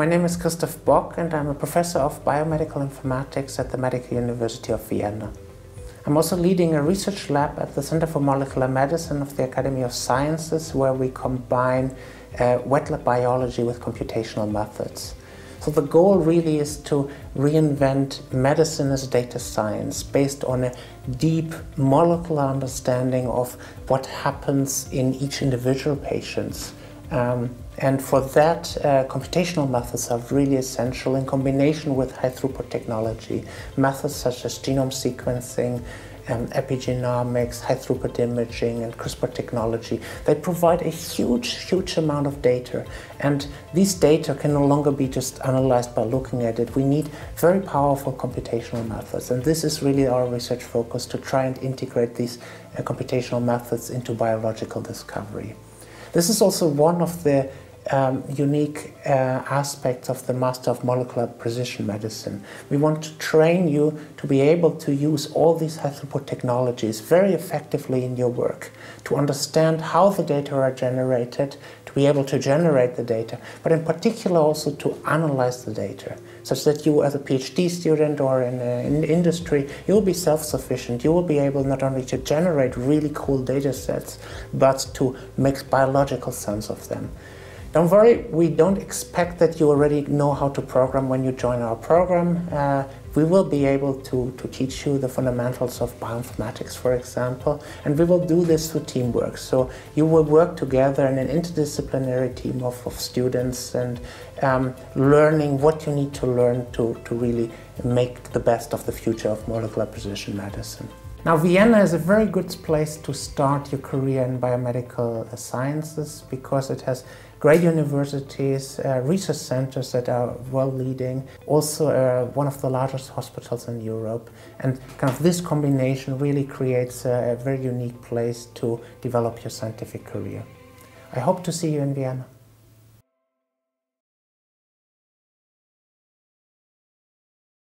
My name is Christoph Bock and I'm a professor of biomedical informatics at the Medical University of Vienna. I'm also leading a research lab at the Center for Molecular Medicine of the Academy of Sciences where we combine uh, wet lab biology with computational methods. So the goal really is to reinvent medicine as data science based on a deep molecular understanding of what happens in each individual patient. Um, and for that, uh, computational methods are really essential in combination with high throughput technology. Methods such as genome sequencing, um, epigenomics, high throughput imaging, and CRISPR technology. They provide a huge, huge amount of data. And these data can no longer be just analyzed by looking at it. We need very powerful computational methods. And this is really our research focus to try and integrate these uh, computational methods into biological discovery. This is also one of the um, unique uh, aspects of the Master of Molecular Precision Medicine. We want to train you to be able to use all these throughput technologies very effectively in your work, to understand how the data are generated, to be able to generate the data, but in particular also to analyze the data, such that you as a PhD student or in, uh, in industry, you will be self-sufficient. You will be able not only to generate really cool data sets, but to make biological sense of them. Don't worry, we don't expect that you already know how to program when you join our program. Uh, we will be able to, to teach you the fundamentals of bioinformatics, for example, and we will do this through teamwork. So you will work together in an interdisciplinary team of, of students and um, learning what you need to learn to, to really make the best of the future of molecular precision medicine. Now, Vienna is a very good place to start your career in biomedical sciences because it has great universities, uh, research centers that are world leading, also uh, one of the largest hospitals in Europe. And kind of this combination really creates a, a very unique place to develop your scientific career. I hope to see you in Vienna.